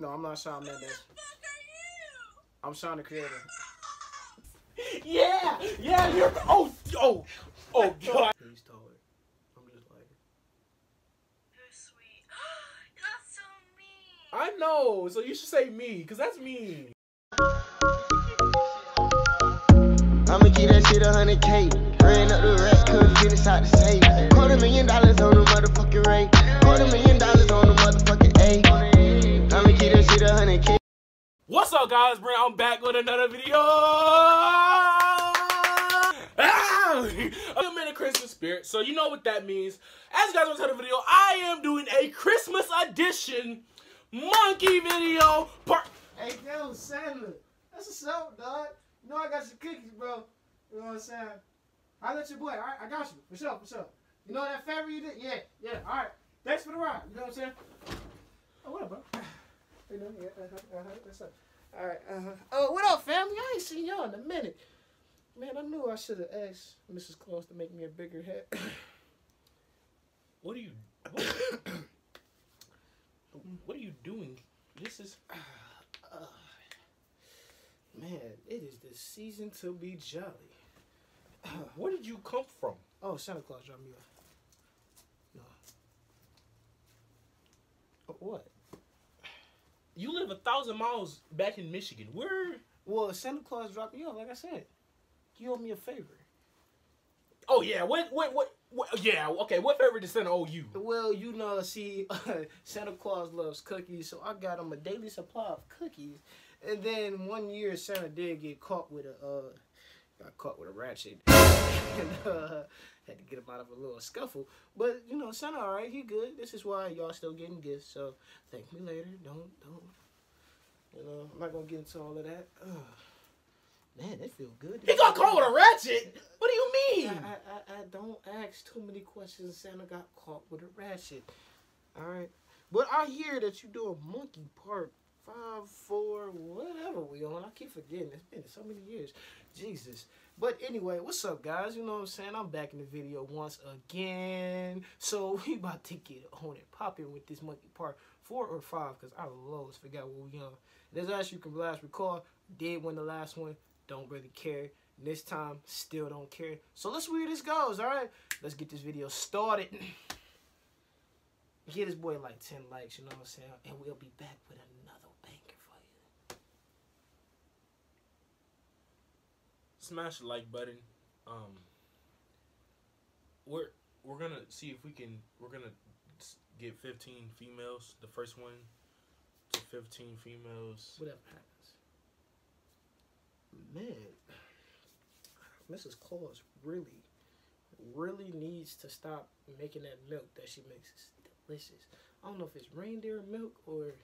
No, I'm not Shawn Mendes. I'm Shawn the Creator. Yeah, yeah, you're. Oh, oh, oh, God. He's taller. I'm just lighter. You're sweet. That's so mean. I know, so you should say me, because that's me. I'ma keep that shit a hundred K. Ran up the rack, couldn't get inside the safe. Quarter million dollars on guys? I'm back with another video. Ah! I'm in a Christmas spirit, so you know what that means. As you guys want to the video, I am doing a Christmas edition monkey video part. Hey, yo, Sandler. That's what's up, dog. You know I got your cookies, bro. You know what I'm saying? I let your boy. All right, I got you. What's up? What's up? You know that favor you did? Yeah, yeah. All right. Thanks for the ride. You know what I'm saying? Oh, what up, bro? You know, yeah, uh-huh, uh-huh. What's up? All right, uh-huh. Oh, what up, family? I ain't seen y'all in a minute. Man, I knew I should have asked Mrs. Claus to make me a bigger hat. What are you? What, what are you doing? This is. Man, it is the season to be jolly. Where did you come from? Oh, Santa Claus dropped me off. No. Oh, what? You live a thousand miles back in Michigan. Where? Well, Santa Claus dropped me off, like I said. You owe me a favor. Oh yeah. What? What? What? what yeah. Okay. What favor did Santa owe you? Well, you know, see, Santa Claus loves cookies, so I got him a daily supply of cookies. And then one year, Santa did get caught with a, uh, got caught with a ratchet, and uh, had to get him out of a little scuffle. But you know, Santa, all right, he good. This is why y'all still getting gifts. So thank me later. Don't, don't. You know, I'm not gonna get into all of that. Ugh. Man, that feel good. He got caught with a ratchet. What do you mean? I, I, I don't ask too many questions. Santa got caught with a ratchet. All right, but I hear that you do a monkey part five, four, whatever we on. I keep forgetting. It's been so many years. Jesus. But anyway, what's up, guys? You know what I'm saying? I'm back in the video once again. So we about to get on it popping with this monkey part four or five because I always forgot what we on. And as you can last recall, did win the last one. Don't really care. And This time, still don't care. So let's see where this goes, alright? Let's get this video started. Get this boy like 10 likes, you know what I'm saying? And we'll be back with another banger for you. Smash the like button. Um. We're we're gonna see if we can. We're gonna get 15 females. The first one to 15 females. Whatever happens. Man, Mrs. Claus really, really needs to stop making that milk that she makes. It's delicious. I don't know if it's reindeer milk or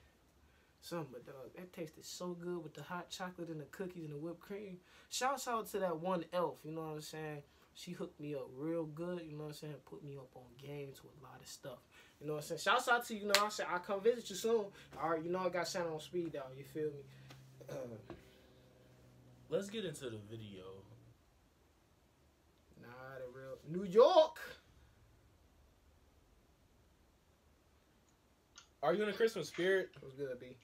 something, but dog, that tasted so good with the hot chocolate and the cookies and the whipped cream. Shouts out to that one elf, you know what I'm saying? She hooked me up real good, you know what I'm saying? Put me up on games with a lot of stuff. You know what I'm saying? Shouts out to you, you know I said I'll come visit you soon. Alright, you know I got Santa on speed dial, you feel me? Uh, Let's get into the video. Nah, the real New York. Are you in a Christmas spirit? What's good, B?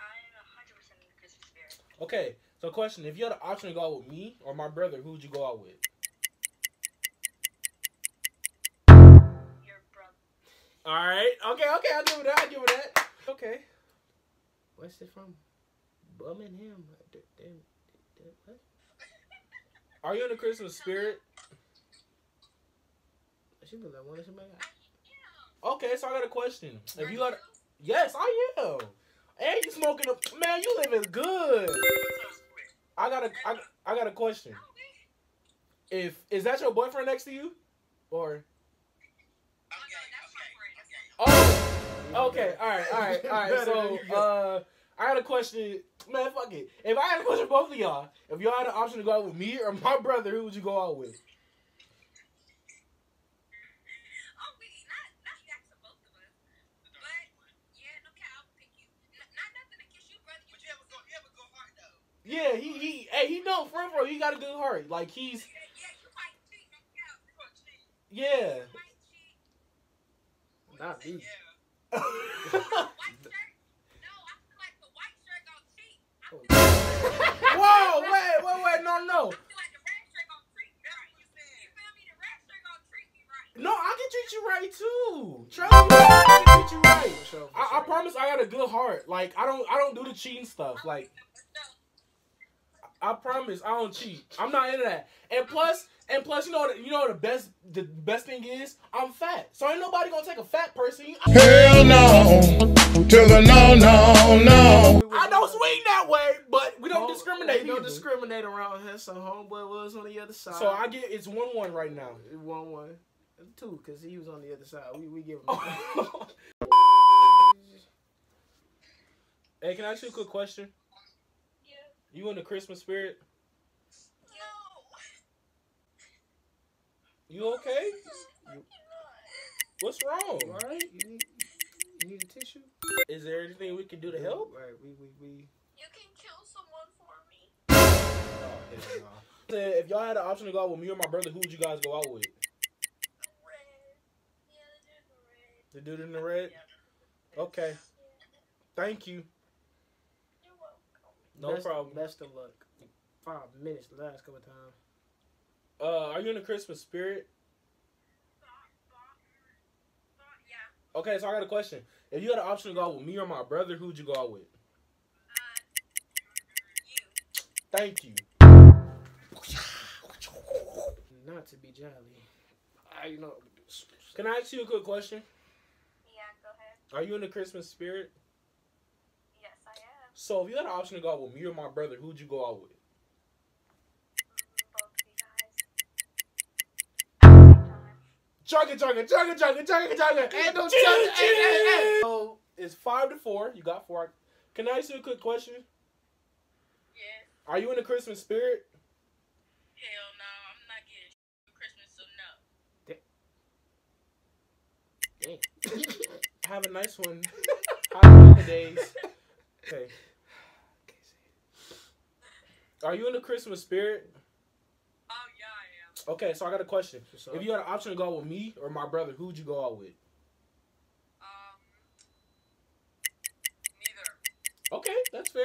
I'm 100% in the Christmas spirit. Okay. So, question: If you had an option to go out with me or my brother, who would you go out with? Your brother. All right. Okay. Okay. I'll give it that. I'll give it that. Okay. Where's it from? Birmingham. D- d- d- What? Are you in the Christmas spirit? She be like, what is somebody? Okay. So I got a question. If you had, yes, I am. And you smoking a man? You living good. I got a I, I got a question. If is that your boyfriend next to you, or oh, okay, all right, all right, all right. So uh, I got a question. Man, fuck it. If I had a question, for both of y'all, if y'all had an option to go out with me or my brother, who would you go out with? Yeah, he he hey he know for real, he got a good heart. Like he's Yeah. Not me. Whoa, wait, wait, wait, no, no. No, I can treat you right too. Trust me, I can treat you right. I, I promise I got a good heart. Like I don't, I don't do the cheating stuff. Like. I promise I don't cheat. I'm not into that. And plus and plus you know what- you know what the best the best thing is I'm fat. So ain't nobody gonna take a fat person. Hell no. To the no, no, no. I don't swing that way, but we don't Home- discriminate. We don't discriminate around here. So homeboy was on the other side. So I get it's one one right now. one one, two, because he was on the other side. We we give him. Oh. hey, can I ask you a quick question? Yeah. You in the Christmas spirit? No. You okay? What's wrong? You all right? You need you need a tissue? Is there anything we can do to help? Right. We we we. You can kill someone for me. Said, If y'all had an option to go out with me or my brother, who would you guys go out with? The dude in red. The dude in the red. Okay. Thank you. You're welcome. No best, problem. Best of luck. Five minutes the last couple of times. Uh, are you in the Christmas spirit? Thought, thought, thought, yeah. Okay, so I got a question. If you had an option to go out with me or my brother, who would you go out with? Uh, you. Thank you. Not to be jolly. I you know. Can I ask you a quick question? Yeah, go ahead. Are you in the Christmas spirit? Yes, I am. So if you had an option to go out with me or my brother, who would you go out with? Both of you guys. Time. Chugga chugga chugga chugga chugga chugga. Ain't no Chugga, chugga, hey, hey, hey. So it's five to four. You got four. Can I ask you a quick question? Yes. Are you in the Christmas spirit? Hell no, I'm not getting for Christmas, so no. Damn. Have a nice one. Happy holidays. Okay. Are you in the Christmas spirit? Oh, yeah, I am. Okay, so I got a question. So- If you had an option to go out with me or my brother, who would you go out with? Um, neither. Okay, that's fair.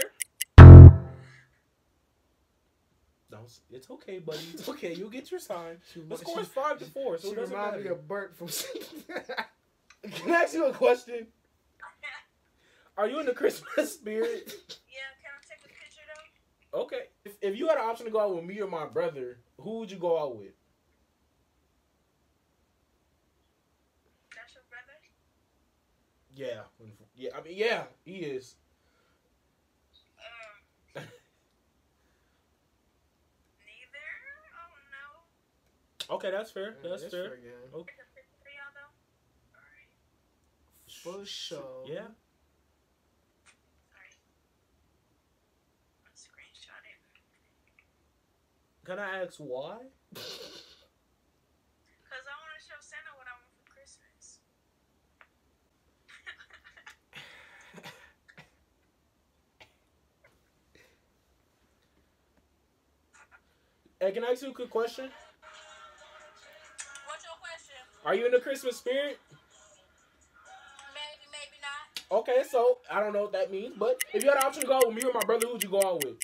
No, it's- it's okay, buddy. It's okay. You'll get your sign. She, The score is five to four, so she it doesn't remind me matter. of Bert from. Can I ask you a question? Are you in the Christmas spirit? Yeah, can I take a picture though? Okay. If, if you had an option to go out with me or my brother, who would you go out with? That's your brother? Yeah. Yeah, I mean, yeah, he is. Um, neither? Oh no. Okay, that's fair. That's, fair. again. Okay. Take a picture for y'all. For sure. Yeah. Sorry. I'll screenshot it. Can I ask why? Cause I want to show Santa what I want for Christmas. Hey, can I ask you a quick question? What's your question? Are you in the Christmas spirit? Maybe, maybe not. Okay, so I don't know what that means, but if you had an option to go out with me or my brother, who would you go out with?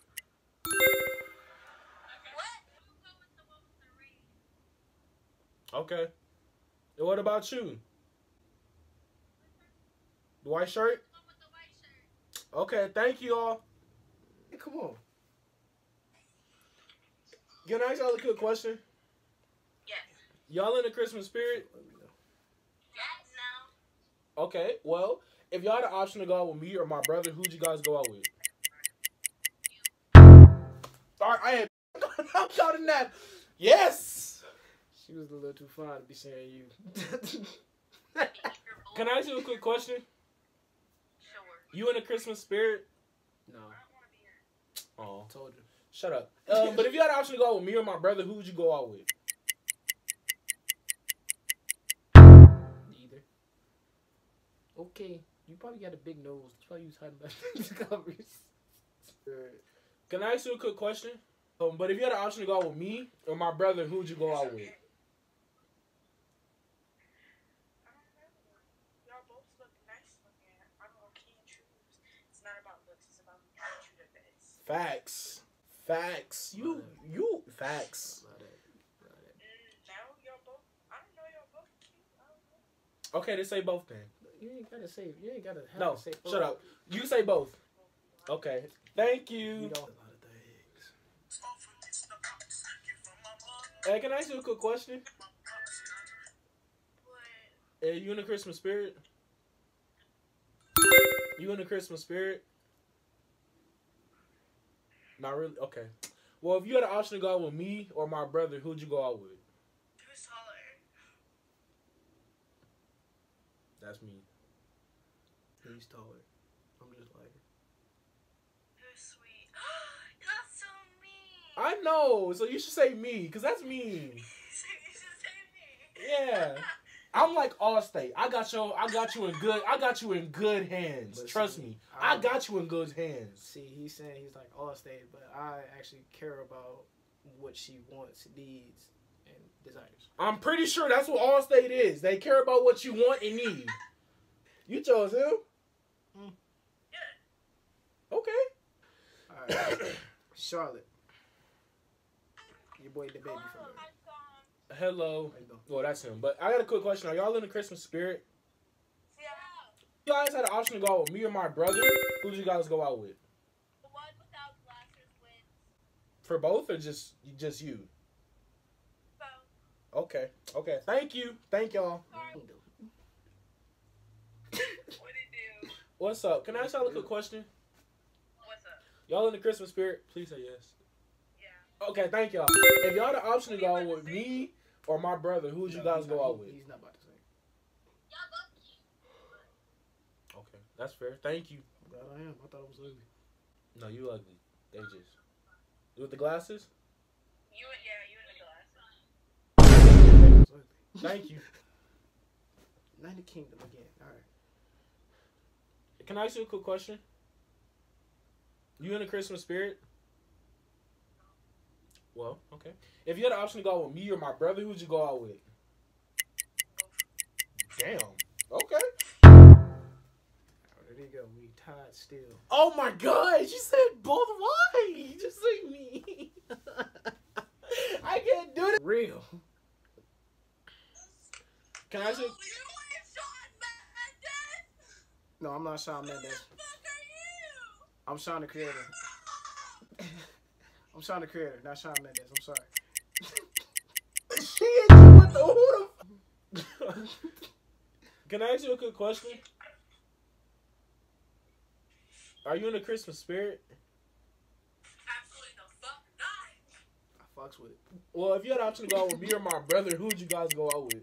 Okay. And what about you? The white shirt? With the white shirt. Okay, thank you all. Hey, come on. Can I ask y'all a quick question? Yes. Y'all in the Christmas spirit? Let me know. Yes. No. Okay, well, if y'all had an option to go out with me or my brother, who'd you guys go out with? Alright, I am I'm counting that. Yes! She was a little too fine to be saying you. Can I ask you a quick question? Sure. You in the Christmas spirit? no, I don't want to be here. Oh, told you. shut up. Um, but if you had an option to go out with me or my brother, who would you go out with? Either. Okay, you probably got a big nose. That's why you was hiding behind these covers. Can I ask you a quick question? Um, but if you had an option to go out with me or my brother, who would you go out with? I don't know. Y'all both look nice looking. I don't know, can't choose. It's not about looks, it's about who treat you the best. Facts. Facts. You you facts. Love that. Love that. Mm, now y'all You I don't y'all both cute. I don't know. Okay, they say both then. You ain't gotta say. You ain't gotta have No, to say. shut up. You say both. Okay. Thank You you. don't. A lot of things. Hey, can I ask you a quick question? But Are you in the Christmas spirit? You in the Christmas spirit? Not really. Okay. Well, if you had an option to go out with me or my brother, who'd you go out with? who's taller? That's me. He's taller. I'm just like. Who's sweet? That's so mean. I know. So you should say me, cause that's me. you should say me. Yeah. I'm like Allstate. I got you. I got you in good. I got you in good hands. But Trust see, me. I- I got you in good hands. See, he's saying he's like Allstate, but I actually care about what she wants, needs, and desires. I'm pretty sure that's what Allstate is. They care about what you want and need. You chose him. Yeah. Okay. All right, Charlotte. Your boy the baby from Hello, there. hi, Tom. Hello. How? Well, that's him. But I got a quick question. Are y'all in the Christmas spirit? Yeah. You guys had an option to go out with me or my brother. Who'd you guys go out with? The one without glasses wins. For both or just just you? So, Okay. Okay. Thank you. Thank y'all. sorry. What it do? What's up? Can I ask y'all a quick question? What's up? Y'all in the Christmas spirit? Please say yes. Yeah. Okay, thank y'all. If y'all had the option to go out with me or my brother, who would you No, guys he's go not- out with? He's not about to say. Y'all both cute. Okay, that's fair. Thank you. I'm glad I am. I thought I was ugly. No, you ugly. They just with the glasses. You and yeah, you and the glasses. It was ugly. Thank you. United Kingdom again. All right. Can I ask you a quick question? You in the Christmas spirit? Well, okay. If you had the option to go out with me or my brother, who'd you go out with? Damn. Okay. There you go. We tied still. Oh my god, you said both why? You just say me. I can't do it. Real. Can I oh, ask you? You ain't Shawn Mendes. No, I'm not Shawn Mendes. Who the fuck are you? I'm Shawn the Creator. I'm Shawn the Creator, not Shawn Mendes. I'm sorry. Shit, what the who the? Can I ask you a quick question? Are you in the Christmas spirit? Absolutely the fuck not. I fucks with it. Well, if you had the option to go out with me or my brother, who'd you guys go out with?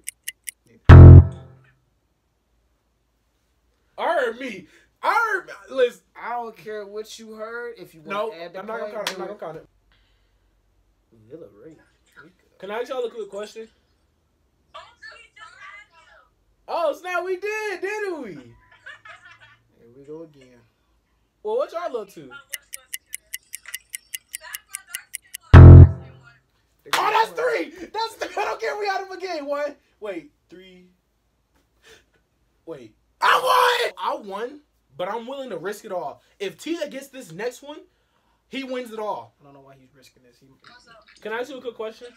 I heard me. I heard. Listen. I don't care what you heard. If you No, want to add the I'm not gonna point, count it. I'm not gonna count it. Villa Ray. Can I ask y'all a quick question? Oh, so we just had you. Oh snap, we did, didn't we? Here we go again. Well, what y'all look to? Oh, which one's cute? That's my dark skin one. Dark skin one. Oh, that's three. That's three. I don't care. We out of him game. One. Wait, three. Wait. I won. I won, but I'm willing to risk it all. If Tia gets this next one, he wins it all. I don't know why he's risking this. He, What's up? Can I ask you a quick question?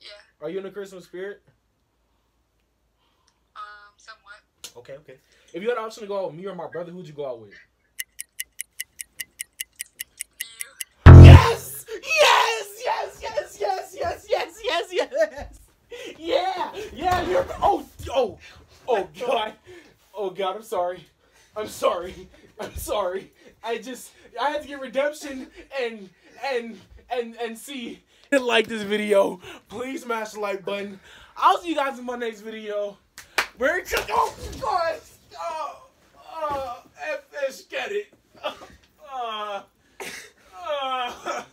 Yeah. Are you in the Christmas spirit? Um, somewhat. Okay, okay. If you had the option to go out with me or my brother, who'd you go out with? You. Yes! Yes! Yes! Yes! Yes! Yes! Yes! Yes! Yes! Yeah! Yeah! You're. Oh! Oh! Oh God! Oh God! I'm sorry. I'm sorry. I'm sorry. I just I had to get redemption and and and and see. If you like this video, please smash the like button. I'll see you guys in my next video. Where to Oh God! Oh! Oh! F fish, get it. Uh, uh,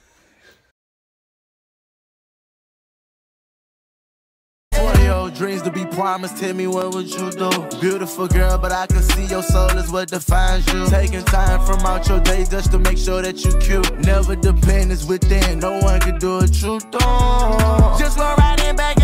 Twenty old dreams to be promised. Tell me what would you do? Beautiful girl, but I can see your soul is what defines you. Taking time from out your day just to make sure that you cute. Never depend is within. No one can do it. You don't. Just run right in back